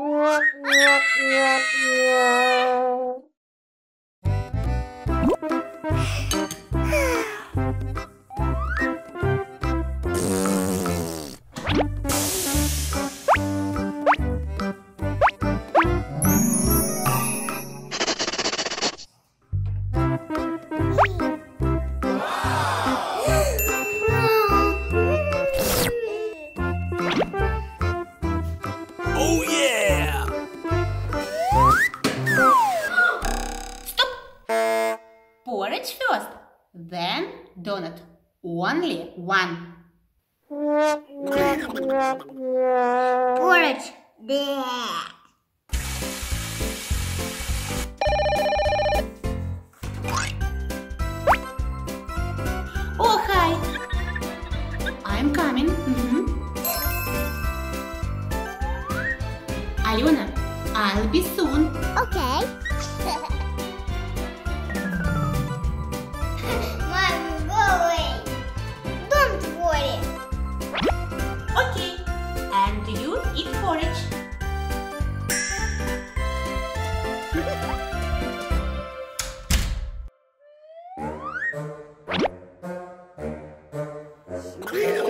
Oh yeah! Porridge first, then donut. Only one. Porridge. Bleh. Oh, hi. I'm coming. Mhm. Alena, I'll be soon. Okay. Kill.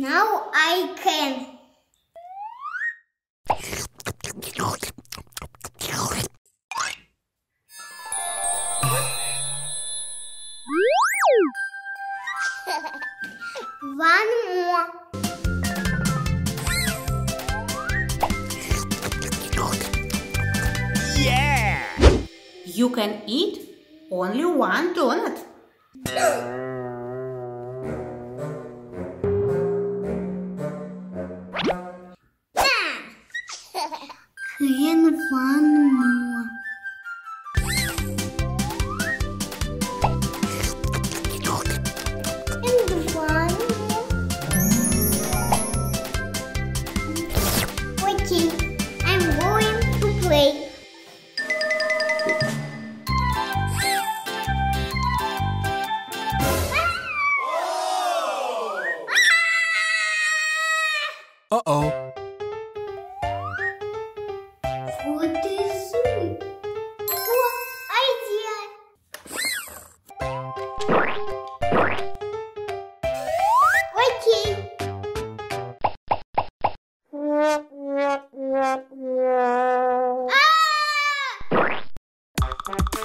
Now I can. One more. Yeah! You can eat only one donut. Uh Mommy!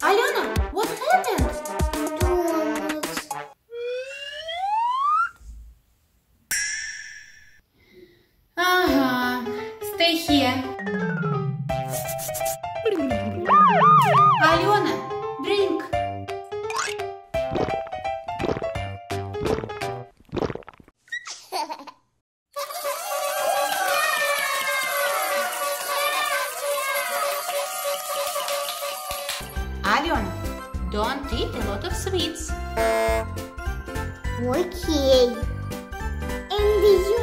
Alena, what happened? Don't eat a lot of sweets. Okay. And you